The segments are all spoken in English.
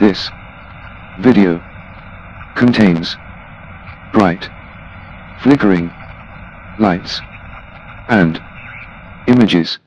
This video contains bright, flickering lights and images.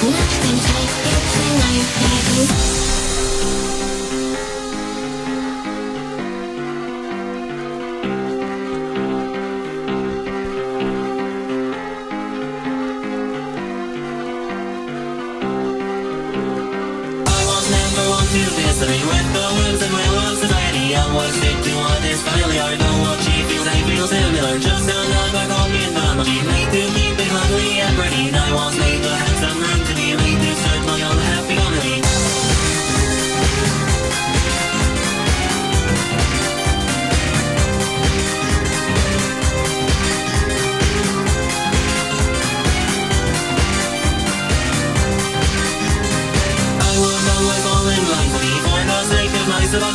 I was never one to this with the words and my love's anxiety I was sick to all this finally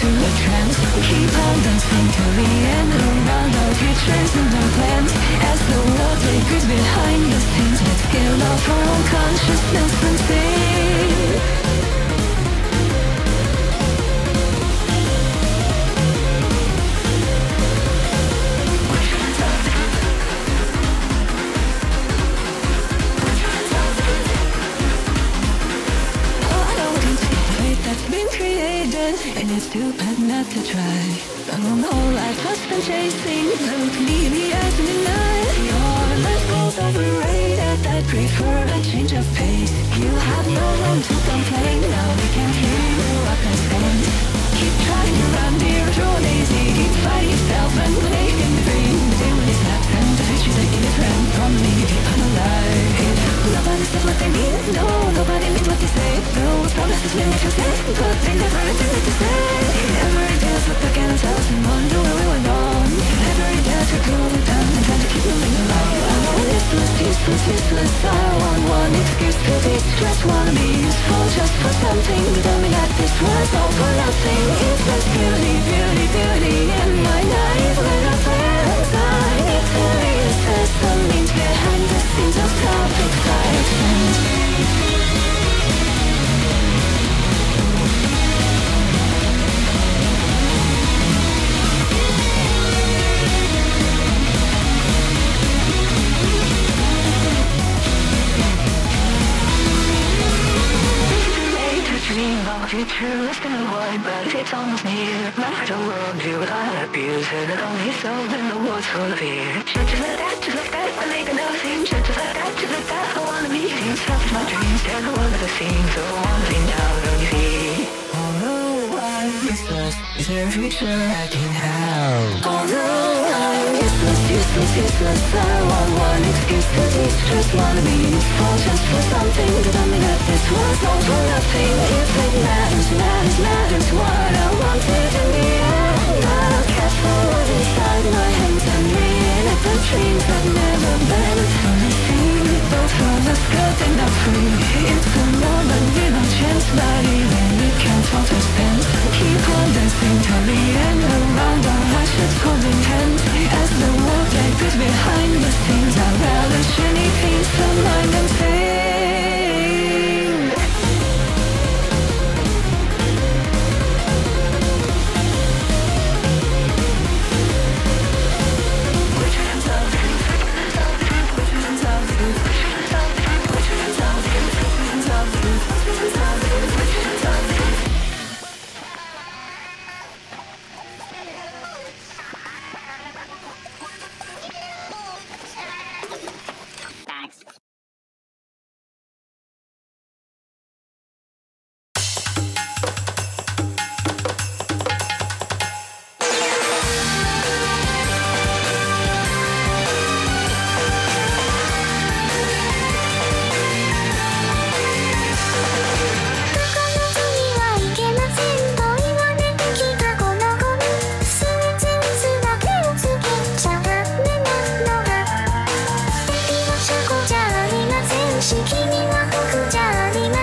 To the trance Keep on dancing till the end Don't run out and no plans As the world lingers behind the scenes Let's get off our own consciousness and stay stupid not to try. But my whole life has been chasing Look me in the eyes and deny Your last goal's overrated I prefer a change of pace. You have no one to complain Now we can hear you up and stand. Keep trying around here, too lazy Keep fighting. Nobody said what they mean, no Nobody means what they say No promises made to say But they never intended to say Every dance with the themselves And wonder where we went wrong Every dance we could done And trying to keep moving along I'm all listless, useless, useless I want one excuse to be stressed Wanna be useful just for something Tell me that this was all for nothing It's this beauty, beauty, beauty In my life when I fell aside It's the real system behind it into perfect light want you to listen why, but it's almost near, matter will do what I abuse and It only sold in the woods full of fear. Churches like that, just like that, I make another scene. Churches like that, just like that, I wanna be seen. Stuff my dreams, tell the one of the scene, so one thing now, don't you see? Although I'm useless, is there a future I can have? Although Cause it's just how I want. It It's cause it's just wanna be in just for something. That I mean that this was all for nothing. If it matters, matters, matters What I wanted in the end I'll catch forward inside my hands And reenact the dreams I've never been those colors cutting us free It's the moment we don't chance not even we can't fall to stand Keep on dancing till the end Around our ashes holding hands As the world fades behind the scenes Our relish anything to mind and take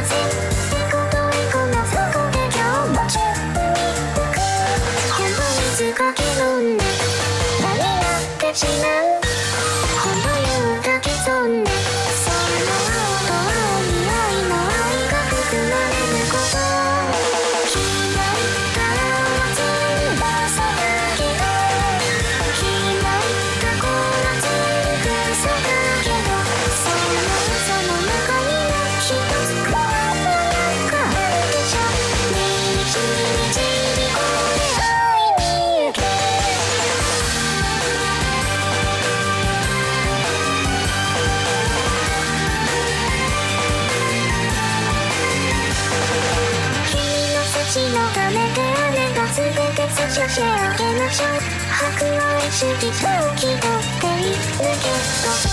Thank you. して時がってい抜けど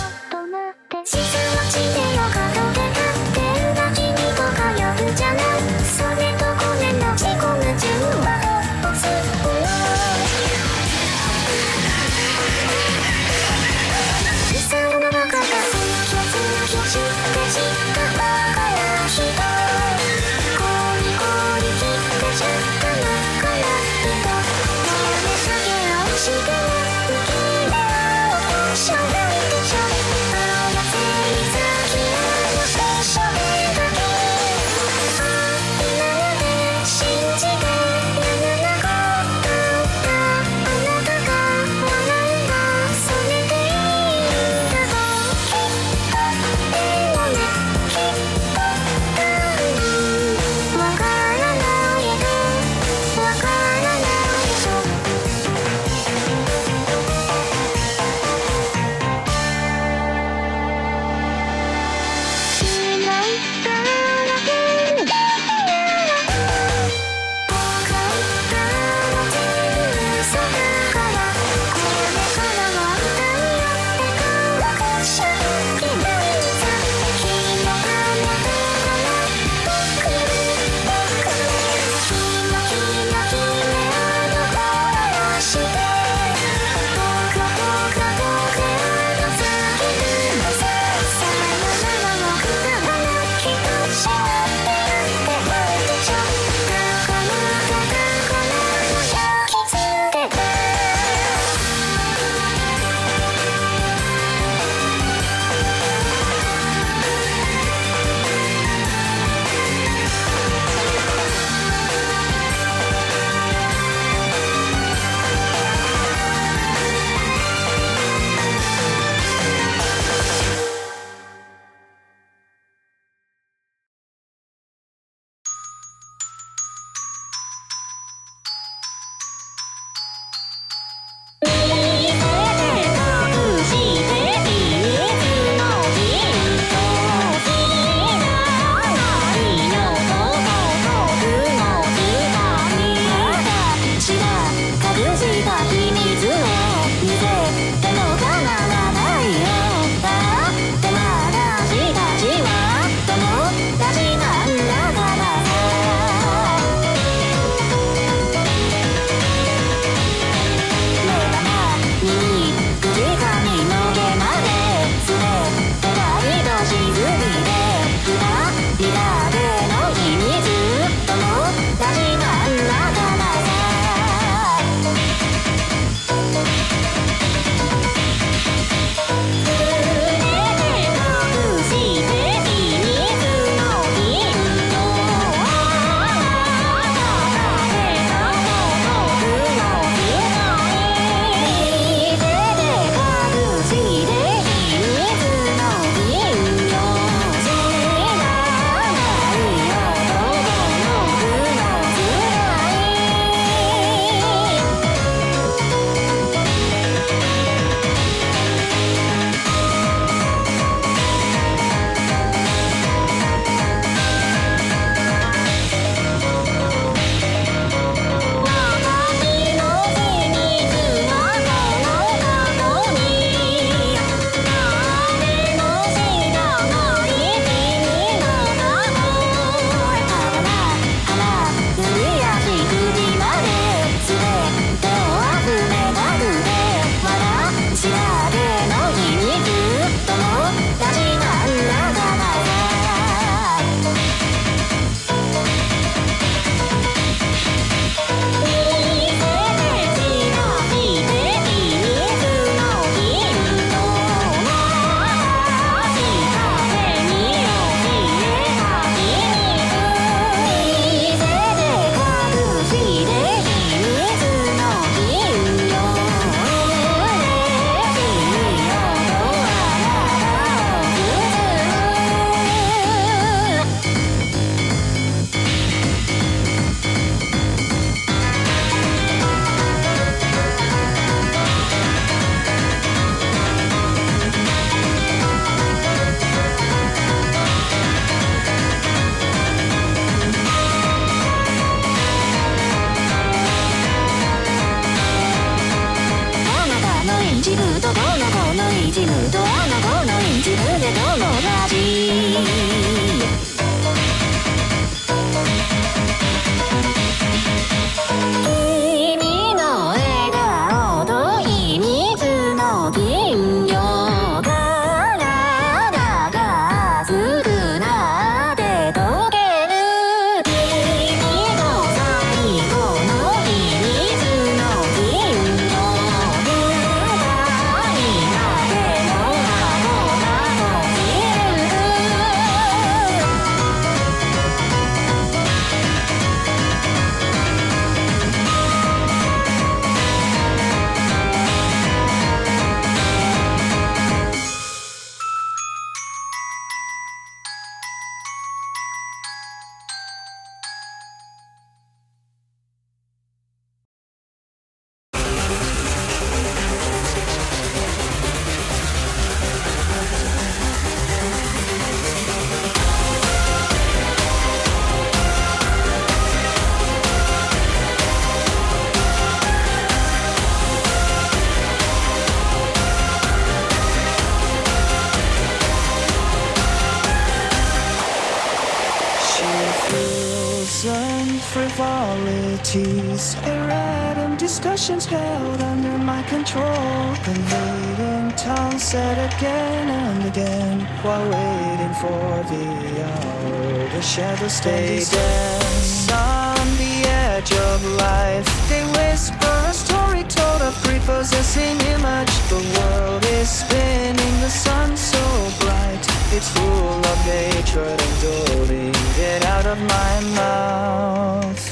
stay dance on the edge of life. They whisper a story told of prepossessing image. The world is spinning, the sun so bright. It's full of hatred and doting. Get out of my mouth.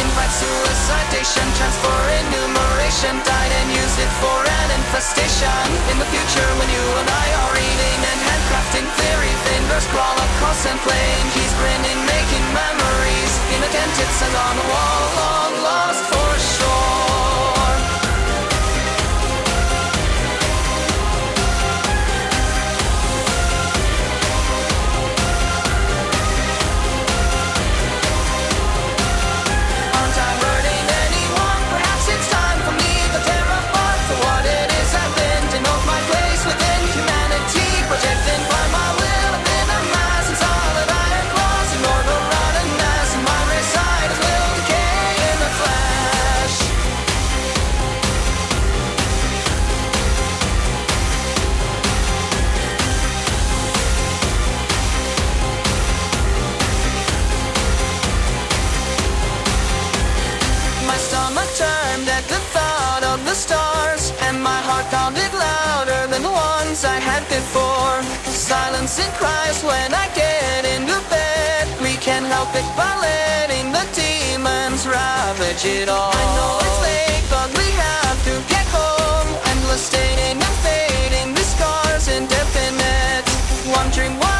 Invite suicidation, transfer enumeration, died and use it for an infestation. In the future, when you and I are eating and handcrafting theory, fingers crawl across and playing. He's grinning, making memories. Inattentive and on the wall, long lost for sure. Heart pounded louder than the ones I had before. Silence and cries when I get into bed. We can't help it by letting the demons ravage it all. I know it's late, but we have to get home. Endless staining and fading, the scars indefinite. Wondering what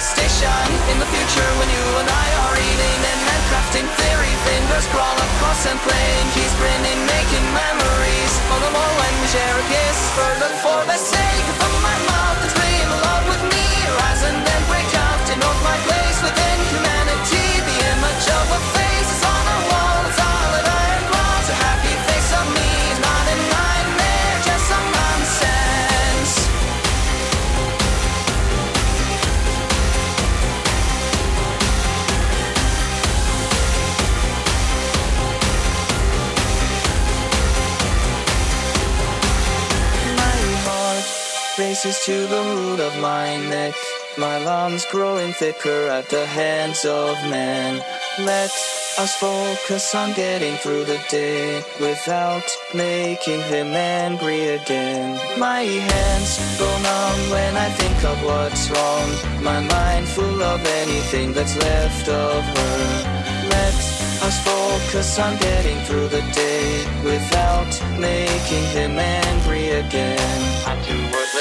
an infestation. In the future, when you and I are eating and handcrafting theory, fingers crawl across and playing. He's grinning, making memories. All the more when we share a kiss. Further for the sake of my mouth to dream along with me. Rise and then break out to note my place within kisses to the root of my neck. My lungs growing thicker at the hands of men. Let us focus on getting through the day without making him angry again. My hands go numb when I think of what's wrong. My mind full of anything that's left of her. Let us focus on getting through the day without making him angry again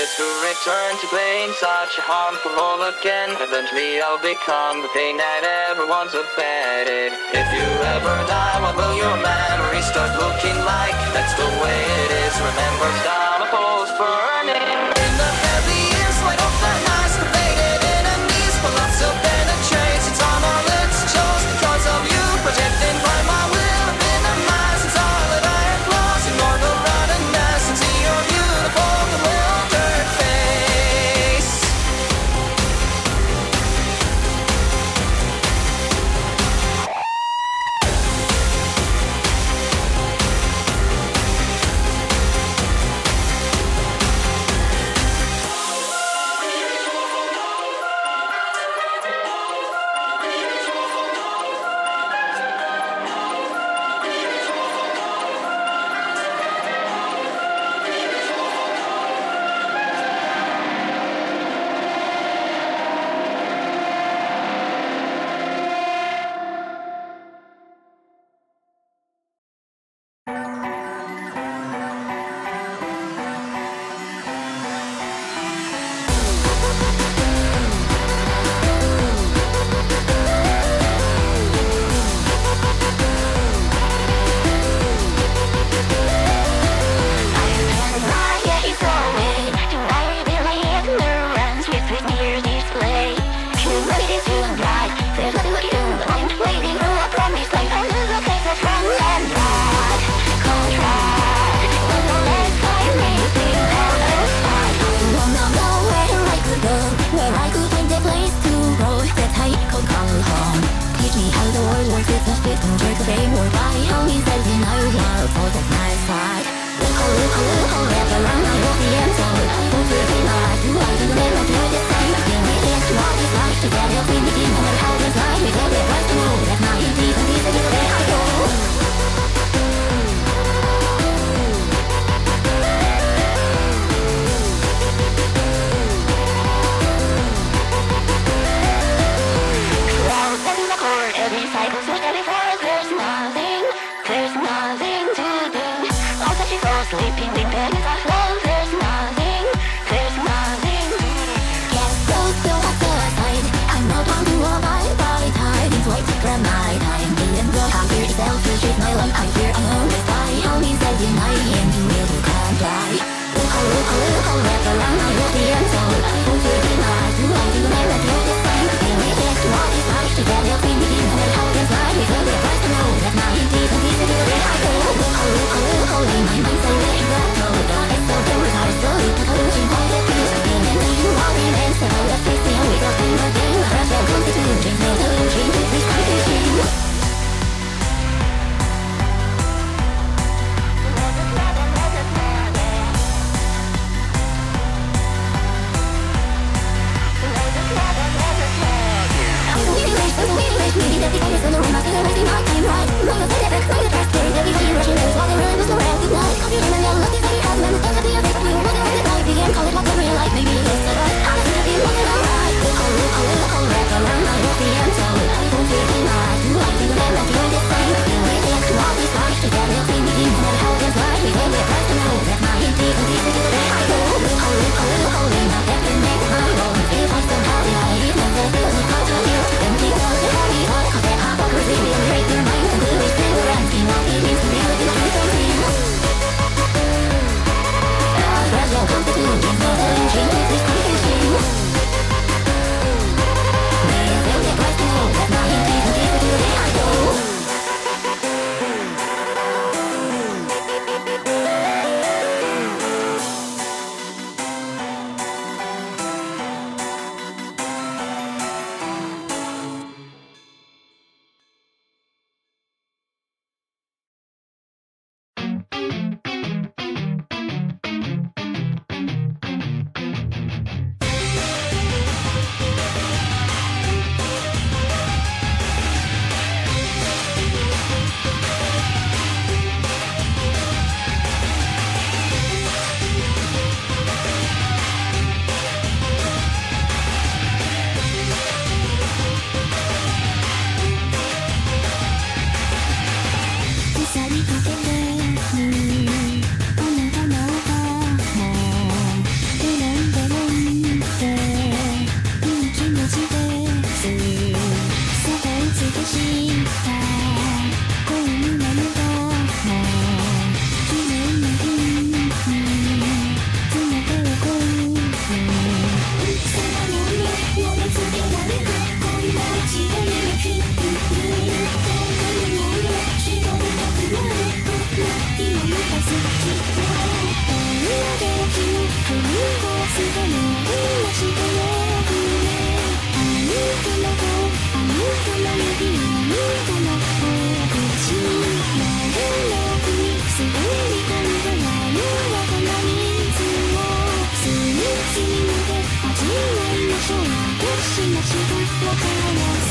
is to return to playing such a harmful role again. Eventually I'll become the thing that everyone's abetted. If you ever die, what will your しぶっぽか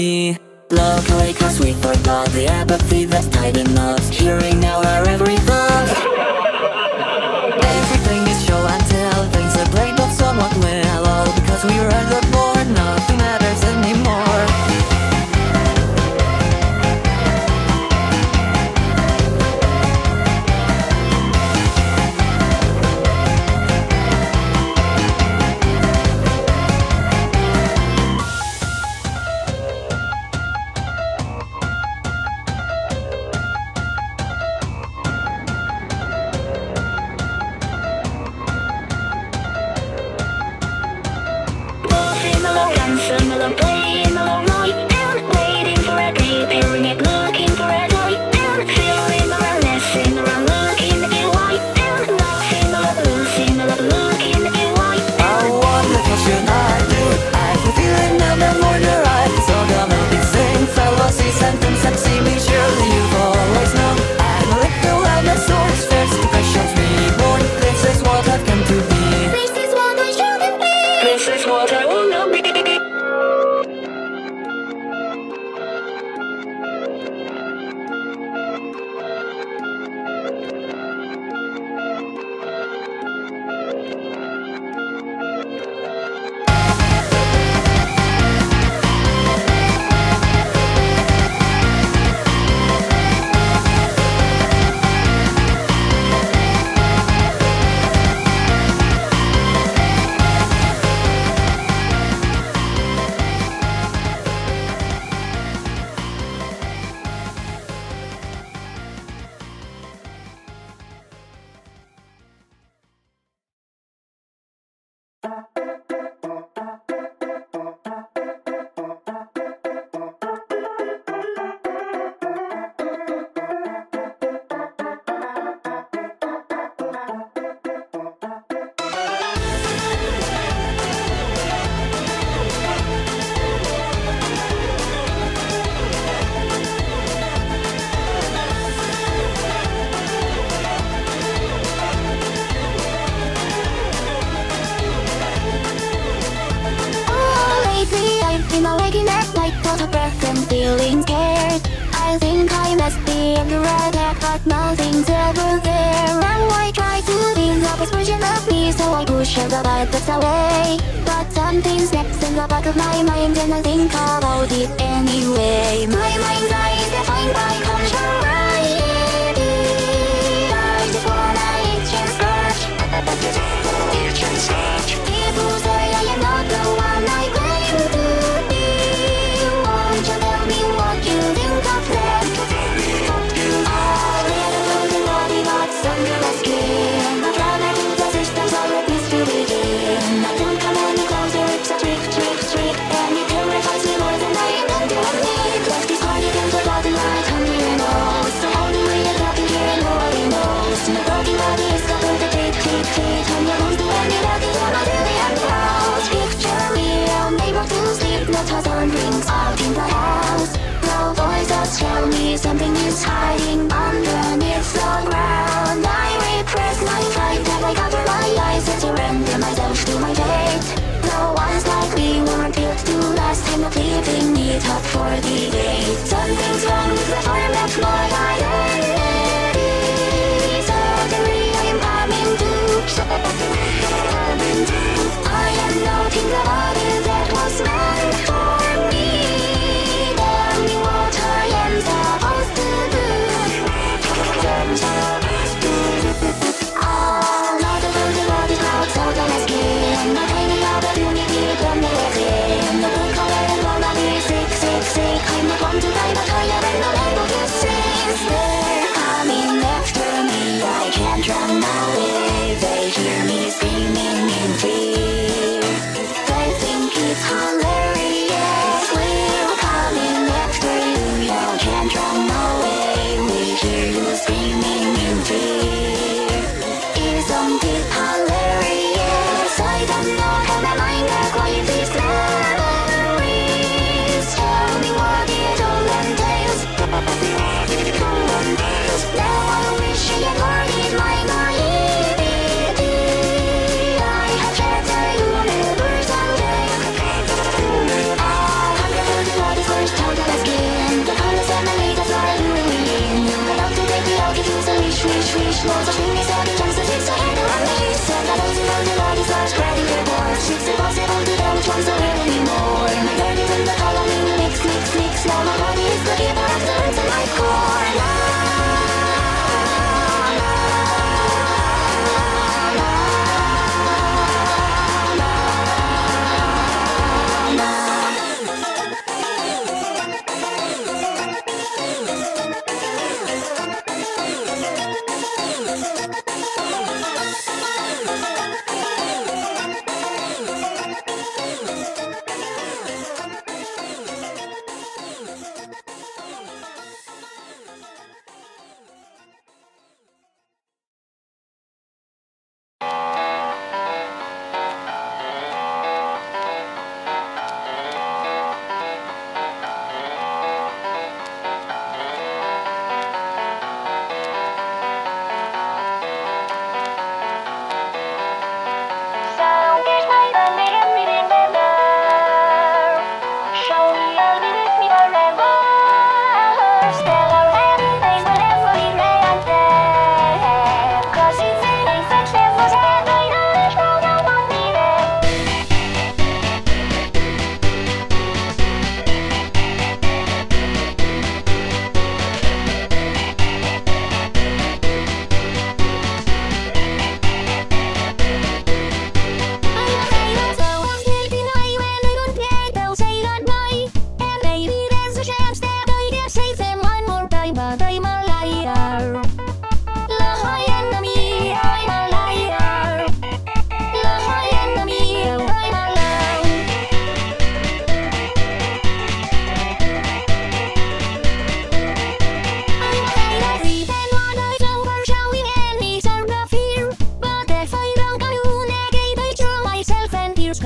me something is hiding underneath the ground. I repress my fight, that I cover my eyes and surrender myself to my fate. The ones like me were built to last and of leaving it up for the day. Something's wrong with the fire of my eyes.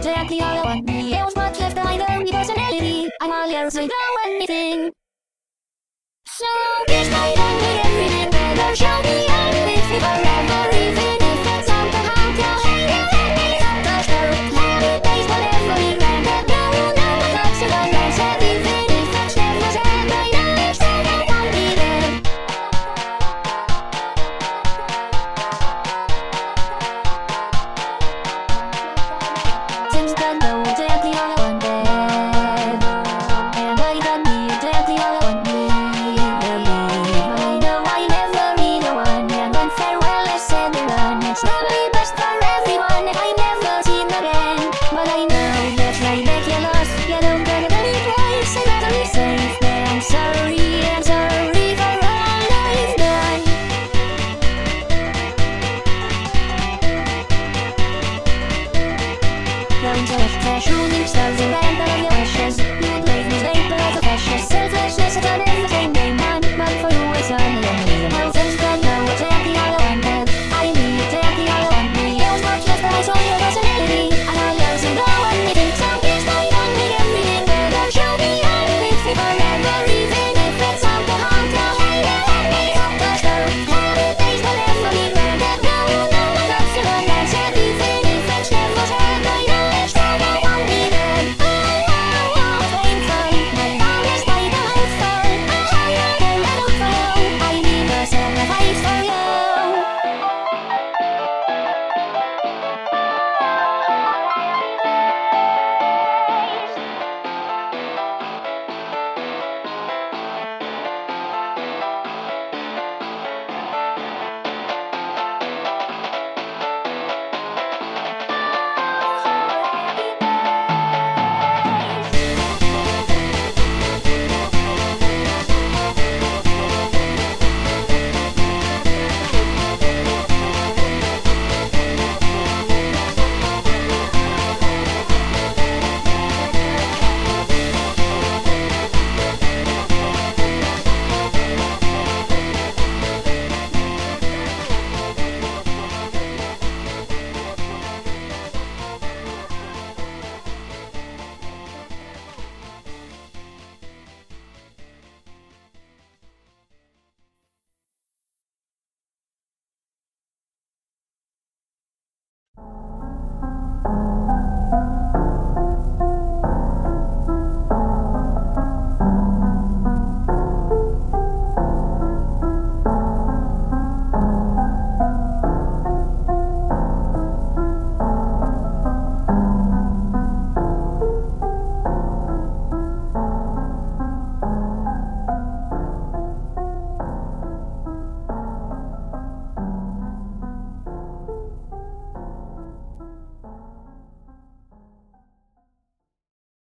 Exactly all I want me. There was much left of my personality. I'm all yours without anything. So, here's my love with everything, brother. Show me how to live